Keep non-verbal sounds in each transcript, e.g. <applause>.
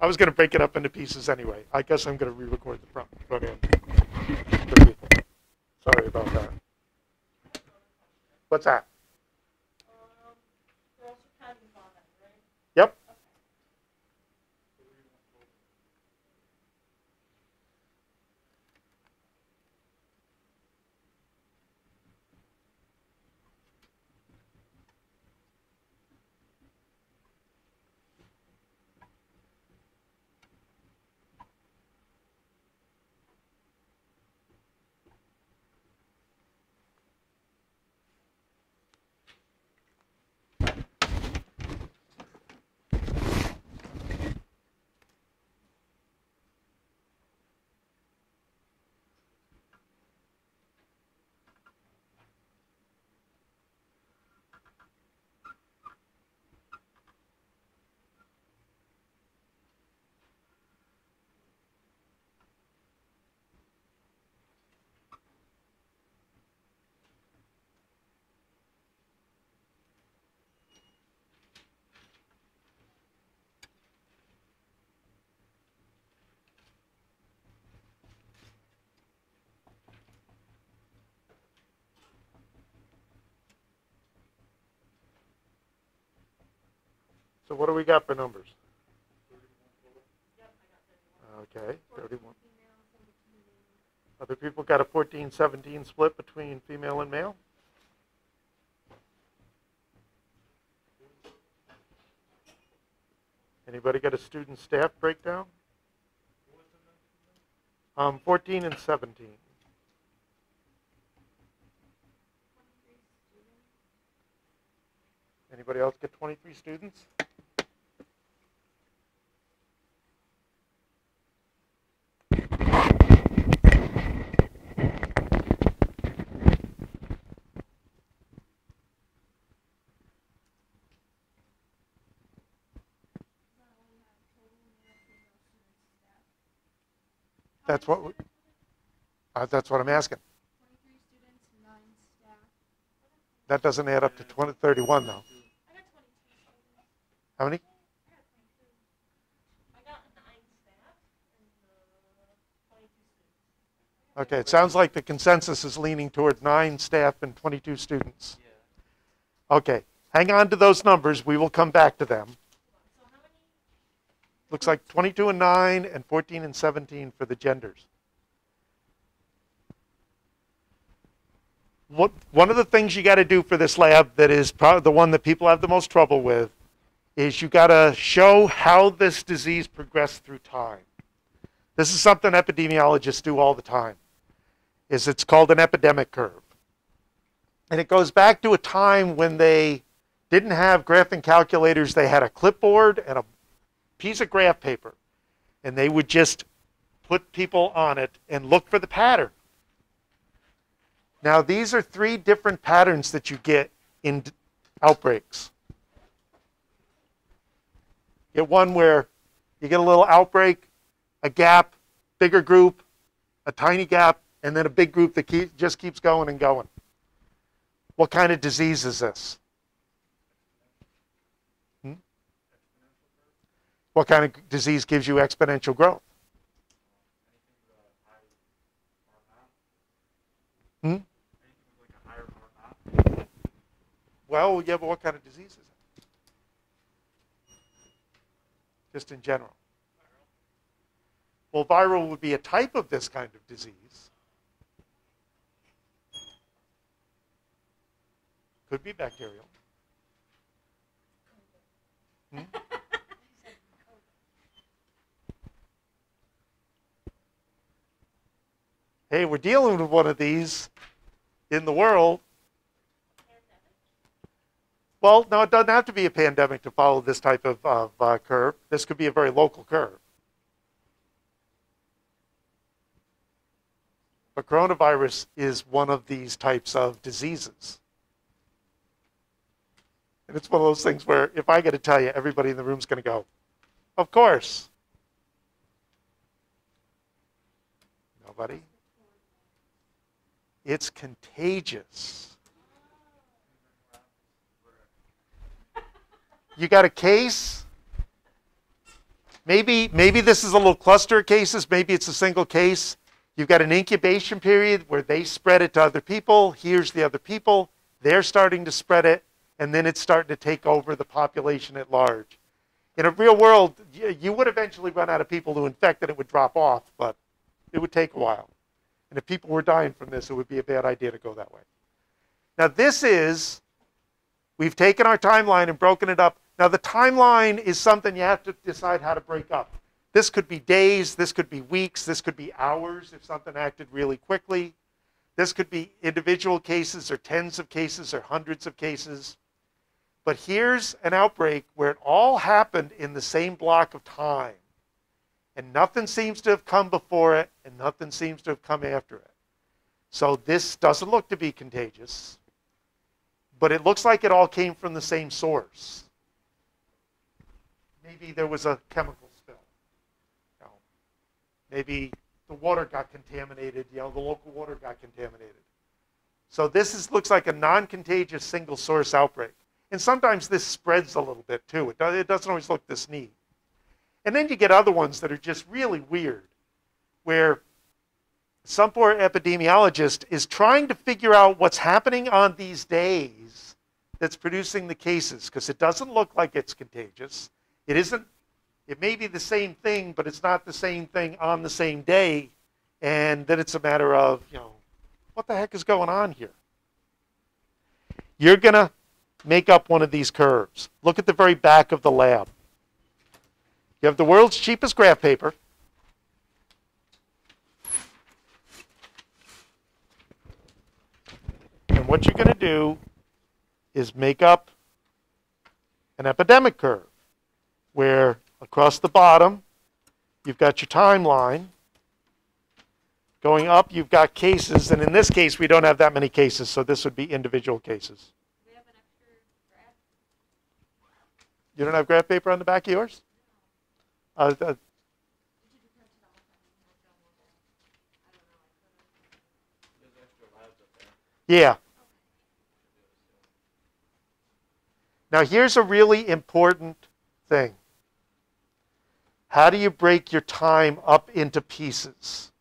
I was going to break it up into pieces anyway. I guess I'm going to re-record the front. Sorry about that. What's that? Yep. So what do we got for numbers? Okay, 31. Other people got a 14-17 split between female and male? Anybody got a student staff breakdown? Um, 14 and 17. Anybody else get 23 students? That's what, we- uh, that's what I'm asking. Twenty-three students, nine staff. That doesn't add up to 20, 31 though. I got twenty-two students. How many? I got twenty-two. I got nine staff and, twenty-two students. Okay, it sounds like the consensus is leaning toward nine staff and 22 students. Okay, hang on to those numbers. We will come back to them. Looks like 22 and 9 and 14 and 17 for the genders. What, one of the things you got to do for this lab that is probably the one that people have the most trouble with is you got to show how this disease progressed through time. This is something epidemiologists do all the time. Is it's called an epidemic curve. And it goes back to a time when they didn't have graphing calculators, they had a clipboard and a piece of graph paper and they would just put people on it and look for the pattern. Now, these are three different patterns that you get in outbreaks. You get one where you get a little outbreak, a gap, bigger group, a tiny gap, and then a big group that keep, just keeps going and going. What kind of disease is this? What kind of disease gives you exponential growth? Hmm? Well, yeah, but what kind of disease is it? Just in general. Well, viral would be a type of this kind of disease. Could be bacterial. Hey, we're dealing with one of these in the world. Well, no, it doesn't have to be a pandemic to follow this type of, of uh, curve. This could be a very local curve. But coronavirus is one of these types of diseases. And it's one of those things where if I get to tell you, everybody in the room's going to go, of course. Nobody? It's contagious. You got a case? Maybe, maybe this is a little cluster of cases. Maybe it's a single case. You've got an incubation period where they spread it to other people. Here's the other people. They're starting to spread it, and then it's starting to take over the population at large. In a real world, you, would eventually run out of people to infect and it would drop off, but it would take a while. And if people were dying from this, it would be a bad idea to go that way. Now, this is, we've taken our timeline and broken it up. Now, the timeline is something you have to decide how to break up. This could be days, this could be weeks, this could be hours if something acted really quickly. This could be individual cases or tens of cases or hundreds of cases. But here's an outbreak where it all happened in the same block of time. And nothing seems to have come before it, and nothing seems to have come after it. So this doesn't look to be contagious, but it looks like it all came from the same source. Maybe there was a chemical spill. Maybe the water got contaminated, you know, the local water got contaminated. So this is, looks like a non-contagious single source outbreak. And sometimes this spreads a little bit too. It, it doesn't always look this neat. And then you get other ones that are just really weird, where some poor epidemiologist is trying to figure out what's happening on these days that's producing the cases, because it doesn't look like it's contagious. It isn't, it may be the same thing, but it's not the same thing on the same day. And then it's a matter of, you know, what the heck is going on here? You're going to make up one of these curves. Look at the very back of the lab. You have the world's cheapest graph paper. What you're going to do is make up an epidemic curve where across the bottom you've got your timeline. Going up, you've got cases, and in this case, we don't have that many cases, so this would be individual cases. We have an extra graph. You don't have graph paper on the back of yours? Uh, uh, Did you print it off? I don't know. I couldn't. yeah. Now, here's a really important thing. How do you break your time up into pieces?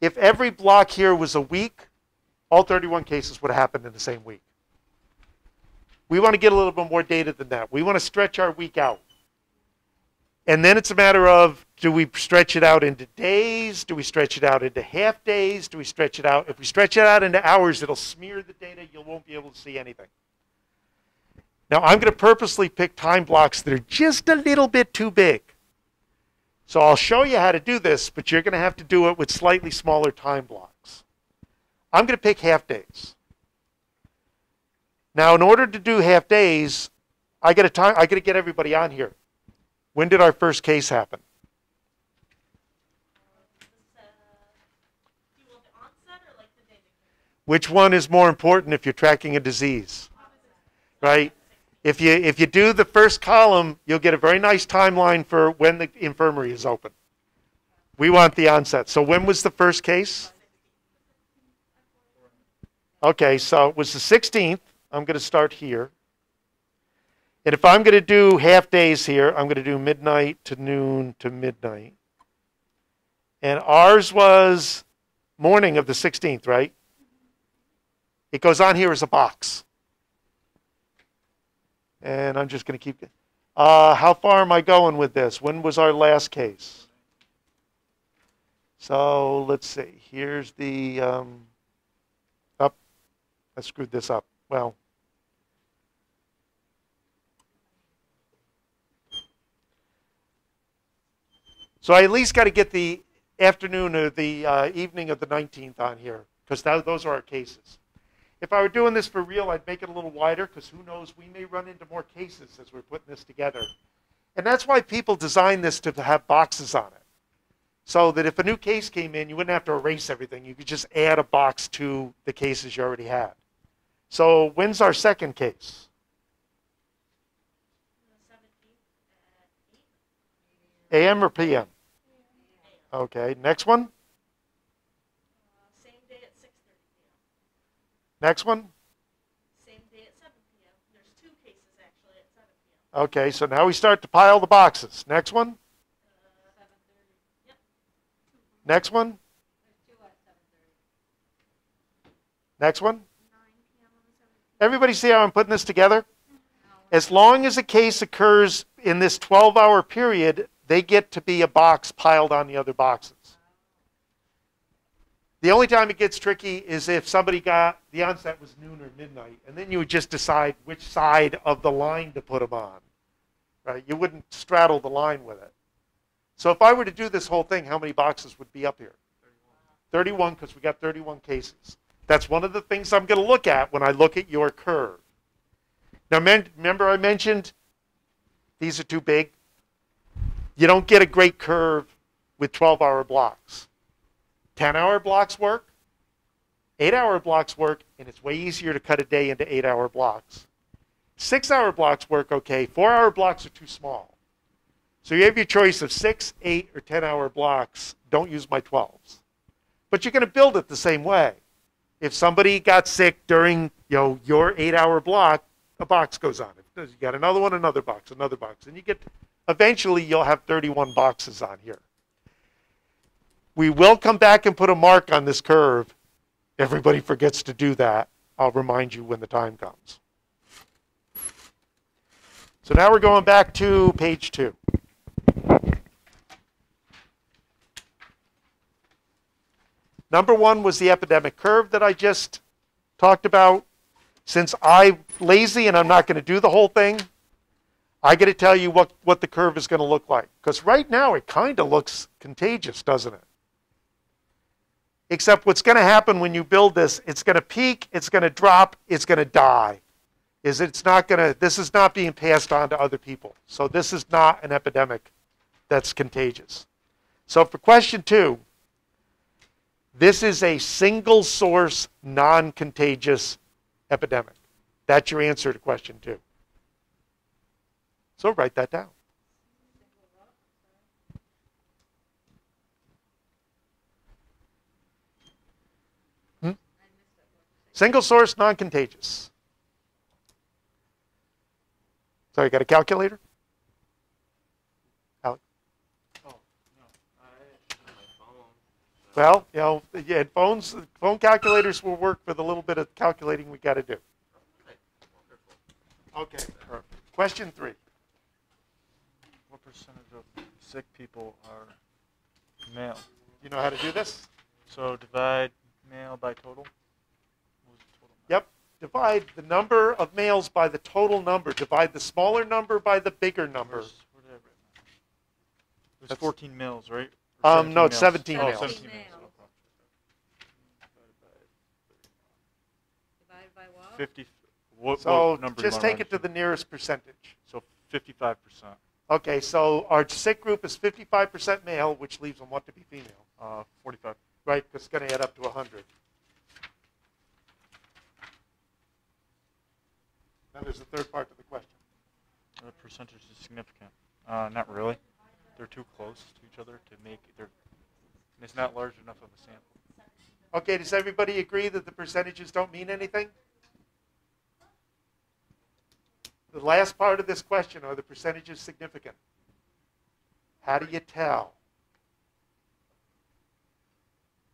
If every block here was a week, all 31 cases would have happened in the same week. We want to get a little bit more data than that. We want to stretch our week out. And then it's a matter of do we stretch it out into days? Do we stretch it out into half days? Do we stretch it out? If we stretch it out into hours, it'll smear the data. You won't be able to see anything. Now, I'm going to purposely pick time blocks that are just a little bit too big. So I'll show you how to do this, but you're going to have to do it with slightly smaller time blocks. I'm going to pick half days. Now, in order to do half days, I got to time. I got to get everybody on here. When did our first case happen? Which one is more important if you're tracking a disease? Right? If you if you do the first column, you'll get a very nice timeline for when the infirmary is open. We want the onset. So when was the first case? Okay, so it was the 16th. I'm going to start here. And if I'm going to do half days here, I'm going to do midnight to noon to midnight. And ours was morning of the 16th, right? It goes on here as a box. And I'm just going to keep. Uh, how far am I going with this? When was our last case? So let's see. Here's the. Um, up. I screwed this up. Well. So I at least got to get the afternoon or the uh, evening of the 19th on here because those are our cases. If I were doing this for real, I'd make it a little wider because who knows, we may run into more cases as we're putting this together. And that's why people design this to have boxes on it. So that if a new case came in, you wouldn't have to erase everything. You could just add a box to the cases you already had. So when's our second case? The 17th at 8. AM or PM? Okay, next one? Uh, same day at 6:30 p.m. Next one? Same day at 7 p.m. There's two cases actually at 7 p.m. Okay, so now we start to pile the boxes. Next one. Uh, yep. Next one. Next one. Everybody see how I'm putting this together? As long as a case occurs in this 12 hour period, they get to be a box piled on the other boxes. The only time it gets tricky is if somebody got the onset was noon or midnight, and then you would just decide which side of the line to put them on. Right? You wouldn't straddle the line with it. So if I were to do this whole thing, how many boxes would be up here? 31, because we got 31 cases. That's one of the things I'm going to look at when I look at your curve. Now, remember I mentioned these are too big? You don't get a great curve with 12-hour blocks. 10-hour blocks work, 8-hour blocks work, and it's way easier to cut a day into 8-hour blocks. 6-hour blocks work okay. 4-hour blocks are too small. So you have your choice of 6, 8, or 10-hour blocks. Don't use my 12s. But you're going to build it the same way. If somebody got sick during you know, your 8-hour block, a box goes on. You got another one, another box, another box. And you get, eventually you'll have 31 boxes on here. We will come back and put a mark on this curve. Everybody forgets to do that. I'll remind you when the time comes. So now we're going back to page two. Number one was the epidemic curve that I just talked about. Since I'm lazy and I'm not going to do the whole thing, I got to tell you what, what the curve is going to look like. Because right now it kind of looks contagious, doesn't it? Except what's going to happen when you build this, it's going to peak, it's going to drop, it's going to die. Is it's not going to, this is not being passed on to other people. So this is not an epidemic that's contagious. So for question two, this is a single source, non contagious epidemic. That's your answer to question two. So write that down. Single source, non-contagious. So you got a calculator? Oh, no. I my phone. Well, you know, yeah, phones, phone calculators will work for the little bit of calculating we got to do. Okay, wonderful. Okay, perfect. Question three. What percentage of sick people are male? You know how to do this? So divide male by total. What was the total? Yep. Divide the number of males by the total number. Divide the smaller number by the bigger number. Where's- where did I write that? It was That's- 14 males, right? Or Um, no, it's 17 oh, males. 17 males. males. Divided by what? 50. What, So what number? just take it to the nearest percentage. So 55 percent. Okay, so our sick group is 55% male, which leaves them what to be female, Uh, 45. right? Because it's going to add up to 100. Now there's a third part to the question. The percentage is significant. Uh, not really. They're too close to each other to make. They're. It's not large enough of a sample. Okay, does everybody agree that the percentages don't mean anything? The last part of this question, are the percentages significant? How do you tell?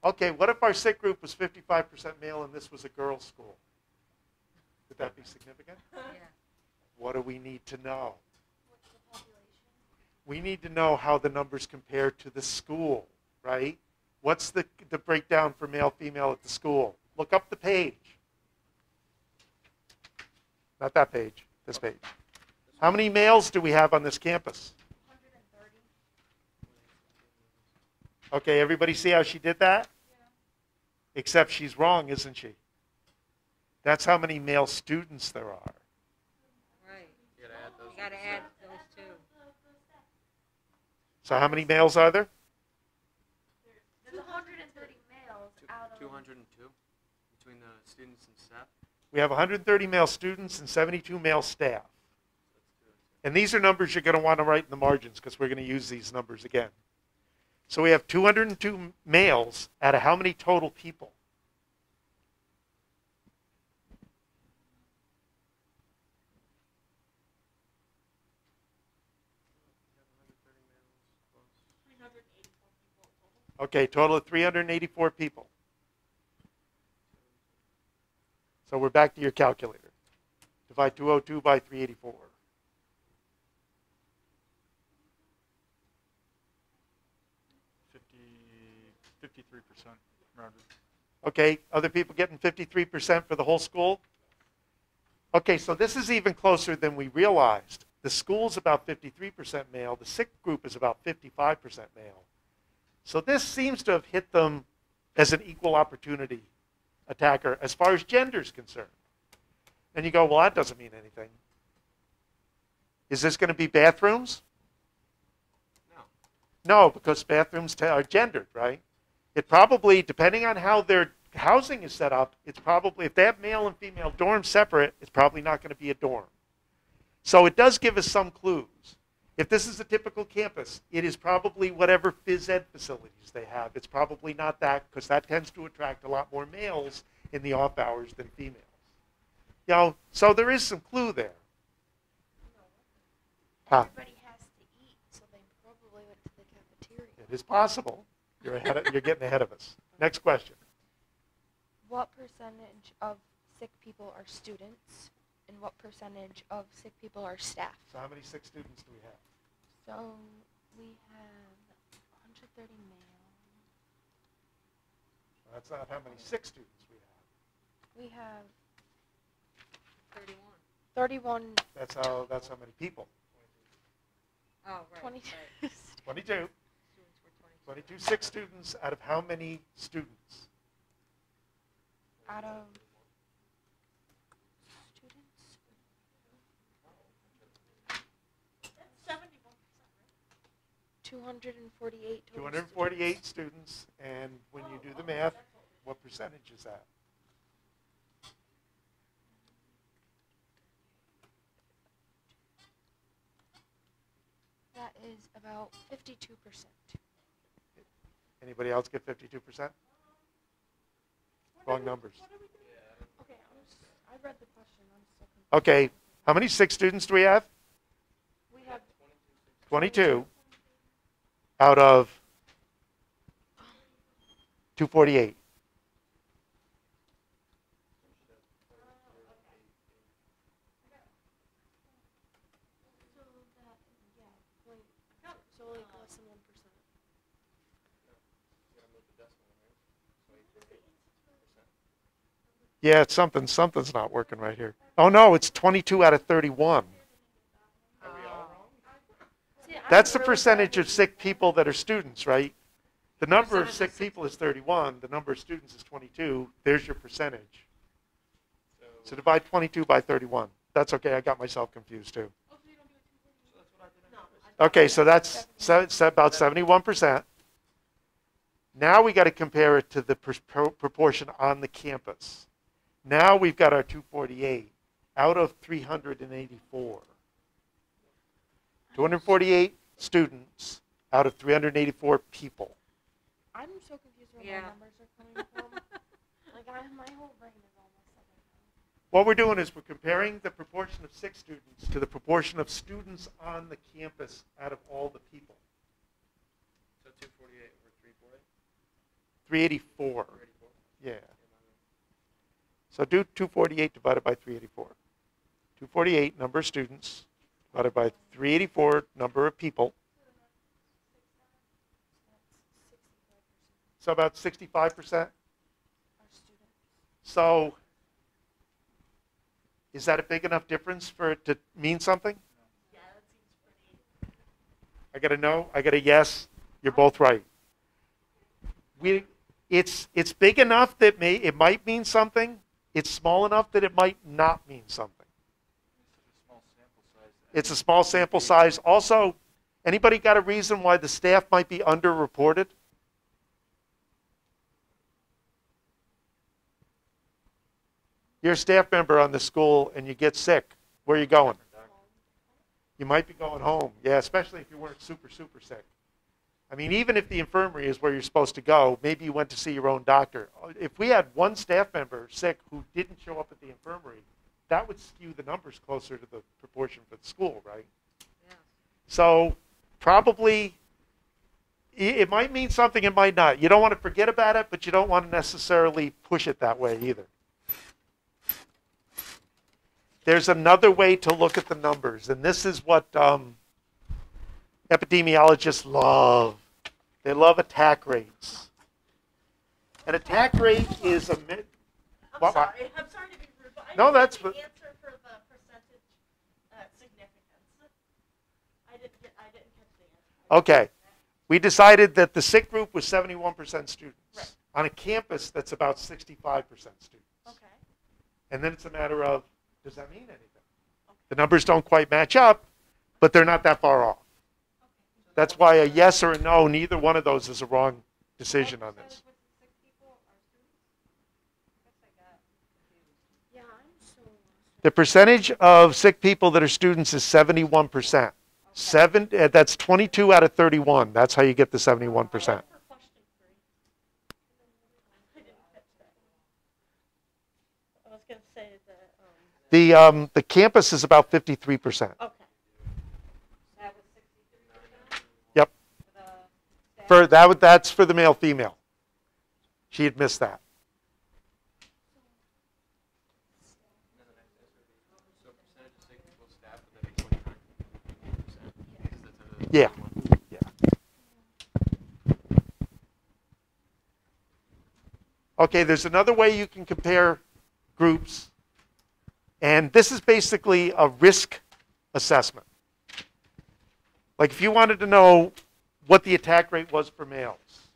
Okay, what if our sick group was 55% male and this was a girls' school? Would that be significant? <laughs> Yeah. What do we need to know? We need to know how the numbers compare to the school, right? What's the, the breakdown for male, female at the school? Look up the page. Not that page, this page. How many males do we have on this campus? Okay, everybody see how she did that? Except she's wrong, isn't she? That's how many male students there are. Right. You gotta add those. Gotta add those two. So how many males are there? There's 130 males out of 202 between the students and staff. We have 130 male students and 72 male staff. And these are numbers you're going to want to write in the margins because we're going to use these numbers again. So we have 202 males out of how many total people? Okay, total of 384 people. So we're back to your calculator. Divide 202 by 384. Fifty, 53% rounded. Okay, other people getting 53% for the whole school? Okay, so this is even closer than we realized. The school's about 53% male, the sick group is about 55% male. So this seems to have hit them as an equal opportunity attacker as far as gender is concerned. And you go, well, that doesn't mean anything. Is this going to be bathrooms? No. No, because bathrooms are gendered, right? It probably, depending on how their housing is set up, it's probably, if they have male and female dorms separate, it's probably not going to be a dorm. So it does give us some clues. If this is a typical campus, it is probably whatever phys ed facilities they have. It's probably not that because that tends to attract a lot more males in the off hours than females. You know, so there is some clue there. Huh. Everybody has to eat, so they probably went to the cafeteria. It is possible. You're ahead. Of, you're getting ahead of us. Next question. What percentage of sick people are students, and what percentage of sick people are staff? So how many sick students do we have? So we have 130 male. That's not how many sick students we have. We have Thirty-one. 31, That's how. That's how many people. Oh, right. 22. right. 22. Students 22. 22 sick students out of how many students? out of students. That's seventy-one percent, right? 248 total 248 students, and when you do the math, what percentage is that? That is about 52%. Anybody else get 52%? Wrong numbers. Okay, I'm s- I read the question. I'm so confused. Okay, how many sick students do we have? We have 22. 22 out of 248. yeah, point, so like less than 1%. Yeah, it's something. Something's not working right here. Oh no, it's 22 out of 31. That's the percentage of sick people that are students, right? The number of sick sick people is 31. The number of students is 22. There's your percentage. So divide 22 by 31. That's okay. I got myself confused too. Okay, so that's about 71%. Now we got to compare it to the proportion on the campus. Now we've got our 248 out of 384. 248 students out of 384 people. I'm so confused where Yeah. my numbers are coming from. <laughs> like I, my whole brain is almost like What we're doing is we're comparing the proportion of six students to the proportion of students on the campus out of all the people. So two forty-eight over three forty? 384. Three eighty-four? Yeah. So do 248 divided by 384. 248 number of students divided by 384 number of people. So about 65%. our students. So is that a big enough difference for it to mean something? Yeah, that seems pretty. I got a no, I got a yes. You're both right. We, it's, it's big enough that may, it might mean something. It's small enough that it might not mean something. It's such a small sample size. that- It's a small sample size. Also, anybody got a reason why the staff might be underreported? You're a staff member on the school and you get sick. Where are you going? You might be going home. Yeah, especially if you weren't super, super sick. I mean, even if the infirmary is where you're supposed to go, maybe you went to see your own doctor. If we had one staff member sick who didn't show up at the infirmary, that would skew the numbers closer to the proportion for the school, right? Yeah. So probably it might mean something, it might not. You don't want to forget about it, but you don't want to necessarily push it that way either. There's another way to look at the numbers, and this is what um, epidemiologists love. They love attack rates. An attack rate is a I'm what? sorry, I'm sorry No, that's the answer for the percentage uh, significance. I didn't get, I didn't catch the answer. Okay. We decided that the sick group was 71% students. Right. On a campus that's about 65% students. Okay. And then it's a matter of, does that mean anything? The numbers don't quite match up, but they're not that far off. That's why a yes or a no, neither one of those is a wrong decision on this. Yeah, I'm so lost. The percentage of sick people that are students is 71%. Seven, uh, that's 22 out of 31. That's how you get the 71%. For question three. I didn't catch that. I was gonna say that, um, The, um, the campus is about 53%. okay. That was sixty-three percent Yep. for the staff? For that, that's for the male female. She had missed that. So percentage of sick people staff, would that be twenty-nine percent? Because that's a. Yeah. Yeah. Okay, there's another way you can compare groups. And this is basically a risk assessment. Like if you wanted to know what the attack rate was for males,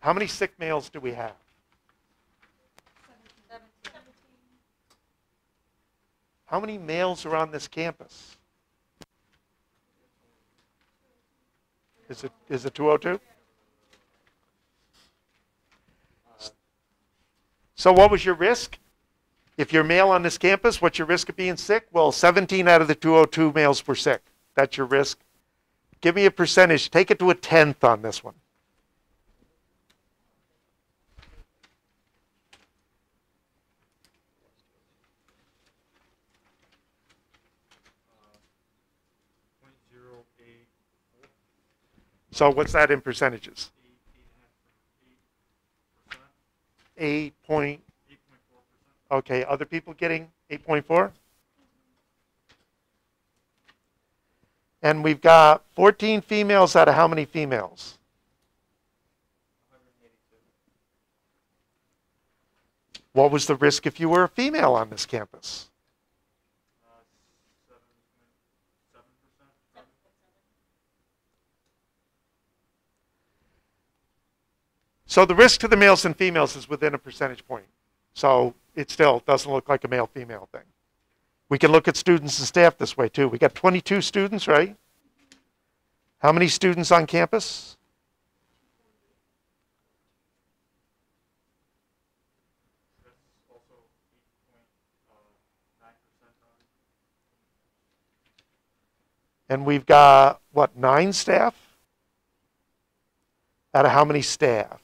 how many sick males do we have? How many males are on this campus? Is it, is it 202? So what was your risk? If you're male on this campus, what's your risk of being sick? Well, 17 out of the 202 males were sick. That's your risk. Give me a percentage. Take it to a tenth on this one. So what's that in percentages? eight, eight and a half, per- eight percent, 8 point, okay, other people getting 8.4? And we've got 14 females out of how many females? hundred and eighty-two. What was the risk if you were a female on this campus? Uh, seven point seven percent. So the risk to the males and females is within a percentage point. So it still doesn't look like a male female thing. We can look at students and staff this way too. We got 22 students, right? How many students on campus? And we've got, what, nine staff? Out of how many staff?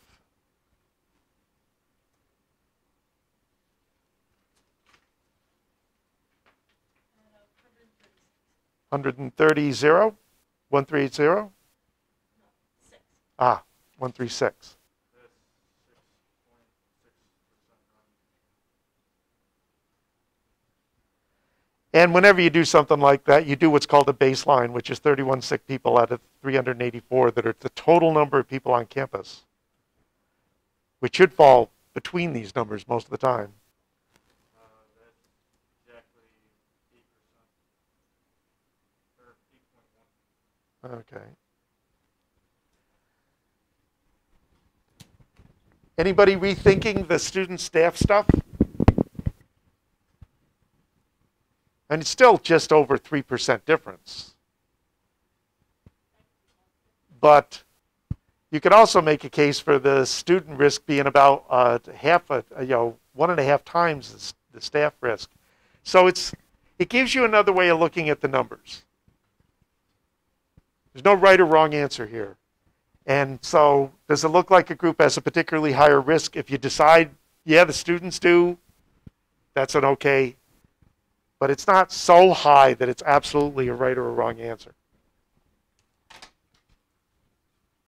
Hundred and thirty zero, one three eight zero. Six. Ah, one three six. That's six point six percent on. And whenever you do something like that, you do what's called a baseline, which is 31 sick people out of 384 that are the total number of people on campus, which should fall between these numbers most of the time. Uh, that's exactly eight percent. Or eight point one. Okay. Anybody rethinking the student staff stuff? And it's still just over 3% difference. But you could also make a case for the student risk being about uh, half a, you know, one and a half times the, the staff risk. So it's, it gives you another way of looking at the numbers. There's no right or wrong answer here. And so, does it look like a group has a particularly higher risk? If you decide, yeah, the students do, that's an okay. But it's not so high that it's absolutely a right or a wrong answer.